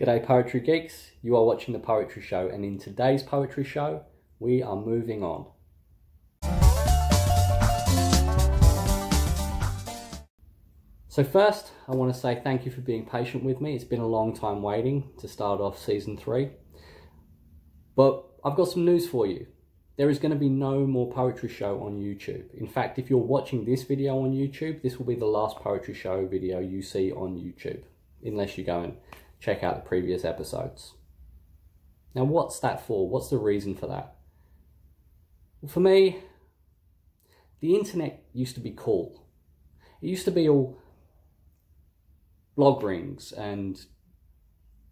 G'day Poetry Geeks, you are watching The Poetry Show and in today's Poetry Show we are moving on. So first I want to say thank you for being patient with me, it's been a long time waiting to start off season 3 but I've got some news for you. There is going to be no more poetry show on YouTube. In fact, if you're watching this video on YouTube, this will be the last poetry show video you see on YouTube, unless you go and check out the previous episodes. Now, what's that for? What's the reason for that? Well, for me, the internet used to be cool. It used to be all blog rings and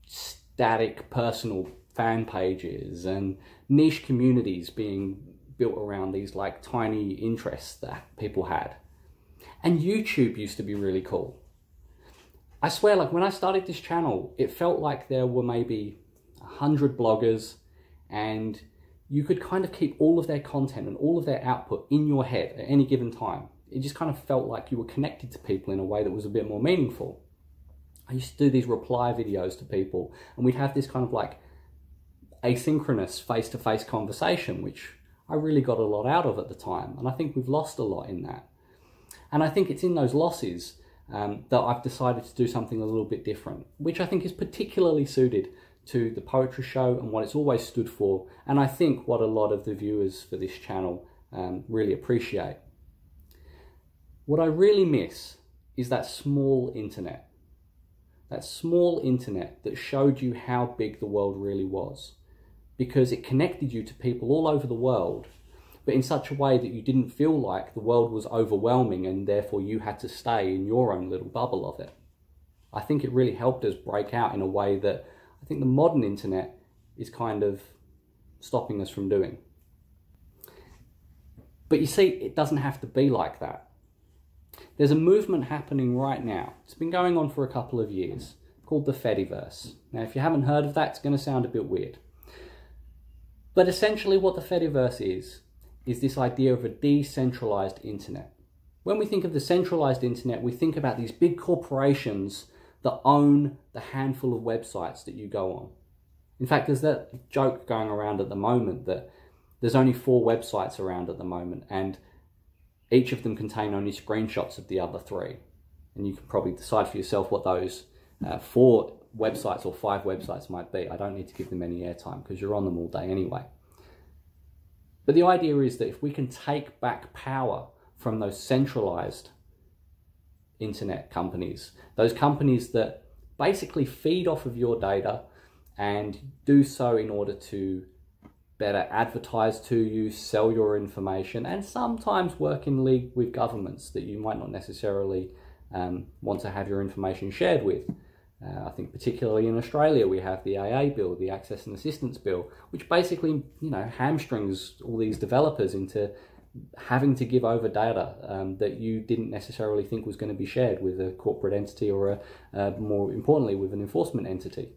static personal fan pages and niche communities being built around these like tiny interests that people had. And YouTube used to be really cool. I swear, like when I started this channel, it felt like there were maybe a hundred bloggers and you could kind of keep all of their content and all of their output in your head at any given time. It just kind of felt like you were connected to people in a way that was a bit more meaningful. I used to do these reply videos to people and we'd have this kind of like asynchronous face-to-face -face conversation, which I really got a lot out of at the time. And I think we've lost a lot in that. And I think it's in those losses um, that I've decided to do something a little bit different, which I think is particularly suited to the poetry show and what it's always stood for, and I think what a lot of the viewers for this channel um, really appreciate. What I really miss is that small internet. That small internet that showed you how big the world really was. Because it connected you to people all over the world but in such a way that you didn't feel like the world was overwhelming and therefore you had to stay in your own little bubble of it. I think it really helped us break out in a way that I think the modern internet is kind of stopping us from doing. But you see, it doesn't have to be like that. There's a movement happening right now. It's been going on for a couple of years called the Fediverse. Now, if you haven't heard of that, it's going to sound a bit weird. But essentially what the Fediverse is, is this idea of a decentralized internet. When we think of the centralized internet, we think about these big corporations that own the handful of websites that you go on. In fact, there's that joke going around at the moment that there's only four websites around at the moment and each of them contain only screenshots of the other three. And you can probably decide for yourself what those uh, four websites or five websites might be. I don't need to give them any airtime because you're on them all day anyway. But the idea is that if we can take back power from those centralized internet companies, those companies that basically feed off of your data and do so in order to better advertise to you, sell your information, and sometimes work in league with governments that you might not necessarily um, want to have your information shared with. Uh, I think particularly in Australia we have the AA bill, the Access and Assistance Bill, which basically you know hamstrings all these developers into having to give over data um, that you didn't necessarily think was going to be shared with a corporate entity or a, uh, more importantly with an enforcement entity.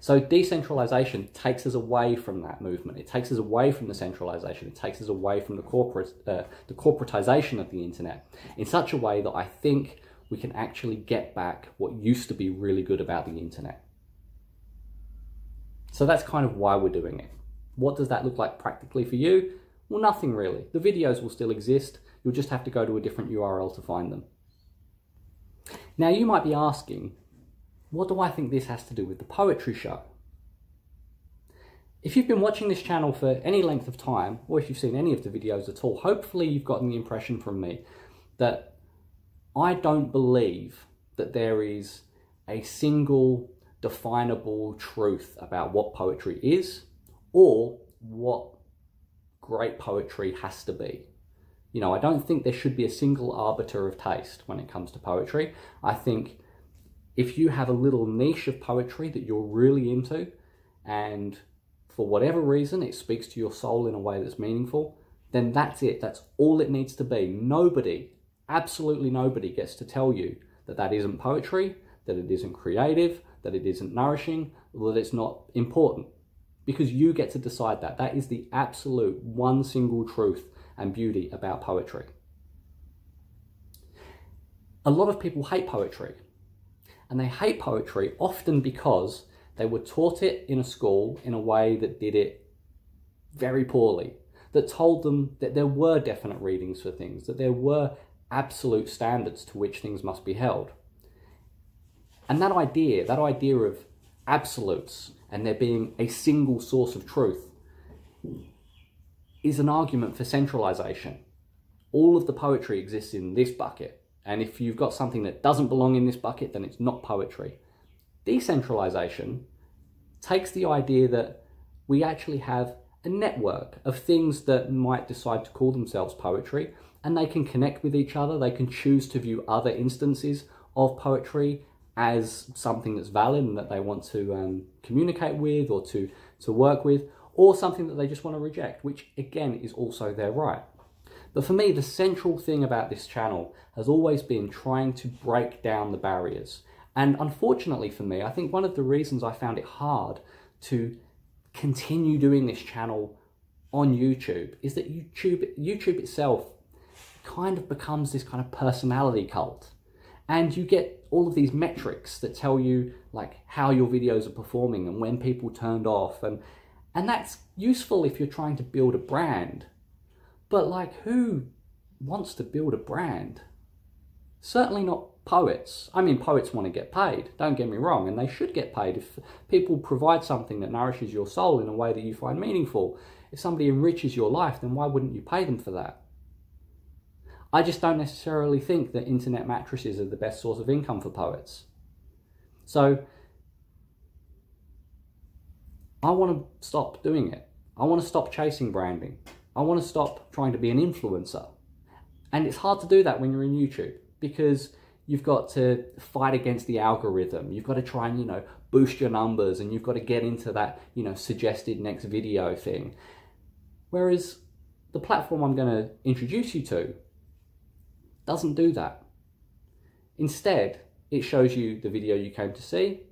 So decentralization takes us away from that movement. It takes us away from the centralization. It takes us away from the corporate, uh, the corporatization of the internet in such a way that I think we can actually get back what used to be really good about the internet. So that's kind of why we're doing it. What does that look like practically for you? Well, nothing really. The videos will still exist. You'll just have to go to a different URL to find them. Now you might be asking, what do I think this has to do with the poetry show? If you've been watching this channel for any length of time, or if you've seen any of the videos at all, hopefully you've gotten the impression from me that I don't believe that there is a single definable truth about what poetry is or what great poetry has to be. You know, I don't think there should be a single arbiter of taste when it comes to poetry. I think if you have a little niche of poetry that you're really into and for whatever reason it speaks to your soul in a way that's meaningful, then that's it. That's all it needs to be. Nobody absolutely nobody gets to tell you that that isn't poetry, that it isn't creative, that it isn't nourishing, or that it's not important. Because you get to decide that. That is the absolute one single truth and beauty about poetry. A lot of people hate poetry. And they hate poetry often because they were taught it in a school in a way that did it very poorly, that told them that there were definite readings for things, that there were absolute standards to which things must be held. And that idea, that idea of absolutes and there being a single source of truth, is an argument for centralization. All of the poetry exists in this bucket, and if you've got something that doesn't belong in this bucket, then it's not poetry. Decentralization takes the idea that we actually have a network of things that might decide to call themselves poetry, and they can connect with each other. They can choose to view other instances of poetry as something that's valid and that they want to um, communicate with or to, to work with, or something that they just want to reject, which again is also their right. But for me, the central thing about this channel has always been trying to break down the barriers. And unfortunately for me, I think one of the reasons I found it hard to continue doing this channel on YouTube is that YouTube, YouTube itself kind of becomes this kind of personality cult. And you get all of these metrics that tell you like how your videos are performing and when people turned off and and that's useful if you're trying to build a brand. But like who wants to build a brand? Certainly not poets. I mean, poets want to get paid, don't get me wrong, and they should get paid. If people provide something that nourishes your soul in a way that you find meaningful, if somebody enriches your life, then why wouldn't you pay them for that? I just don't necessarily think that internet mattresses are the best source of income for poets. So, I want to stop doing it. I want to stop chasing branding. I want to stop trying to be an influencer. And it's hard to do that when you're in YouTube because you've got to fight against the algorithm. You've got to try and, you know, boost your numbers and you've got to get into that, you know, suggested next video thing. Whereas the platform I'm going to introduce you to doesn't do that. Instead, it shows you the video you came to see.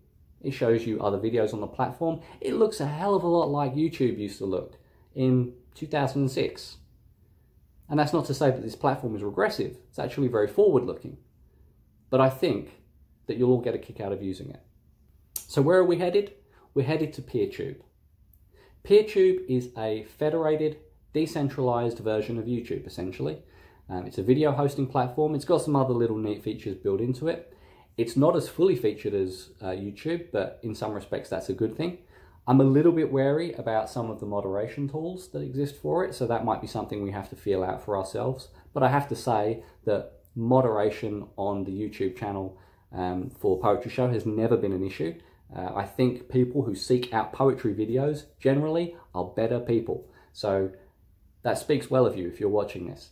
It shows you other videos on the platform. It looks a hell of a lot like YouTube used to look in 2006. And that's not to say that this platform is regressive. It's actually very forward looking. But I think that you'll all get a kick out of using it. So where are we headed? We're headed to PeerTube. PeerTube is a federated, decentralized version of YouTube, essentially. Um, it's a video hosting platform. It's got some other little neat features built into it. It's not as fully featured as uh, YouTube, but in some respects that's a good thing. I'm a little bit wary about some of the moderation tools that exist for it, so that might be something we have to feel out for ourselves. But I have to say that moderation on the YouTube channel um, for Poetry Show has never been an issue. Uh, I think people who seek out poetry videos generally are better people. So that speaks well of you if you're watching this.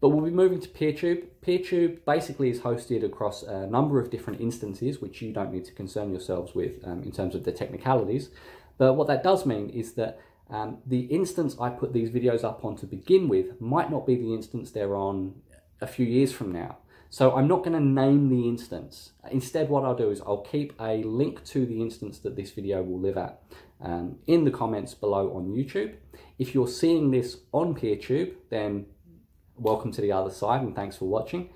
But we'll be moving to PeerTube. PeerTube basically is hosted across a number of different instances, which you don't need to concern yourselves with um, in terms of the technicalities. But what that does mean is that um, the instance I put these videos up on to begin with might not be the instance they're on a few years from now. So I'm not going to name the instance. Instead, what I'll do is I'll keep a link to the instance that this video will live at um, in the comments below on YouTube. If you're seeing this on PeerTube, then welcome to the other side and thanks for watching.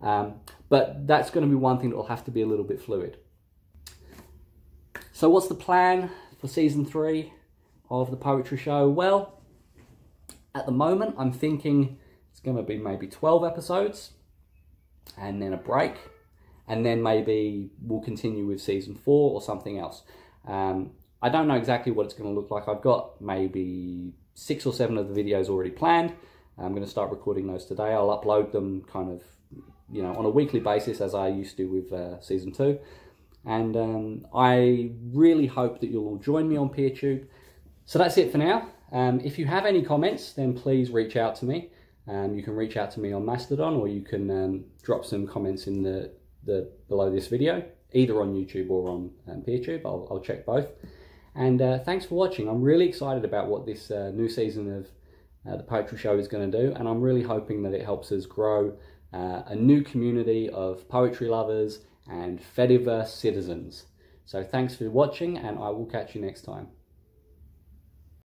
Um, but that's going to be one thing that will have to be a little bit fluid. So what's the plan for season three of the poetry show? Well, at the moment, I'm thinking going to be maybe 12 episodes and then a break. And then maybe we'll continue with season four or something else. Um, I don't know exactly what it's going to look like. I've got maybe six or seven of the videos already planned. I'm going to start recording those today. I'll upload them kind of, you know, on a weekly basis as I used to with uh, season two. And um, I really hope that you'll all join me on PeerTube. So that's it for now. Um, if you have any comments, then please reach out to me. Um, you can reach out to me on Mastodon or you can um, drop some comments in the, the below this video, either on YouTube or on um, PeerTube. I'll, I'll check both. And uh, thanks for watching. I'm really excited about what this uh, new season of uh, the Poetry Show is going to do, and I'm really hoping that it helps us grow uh, a new community of poetry lovers and Fediverse citizens. So thanks for watching, and I will catch you next time.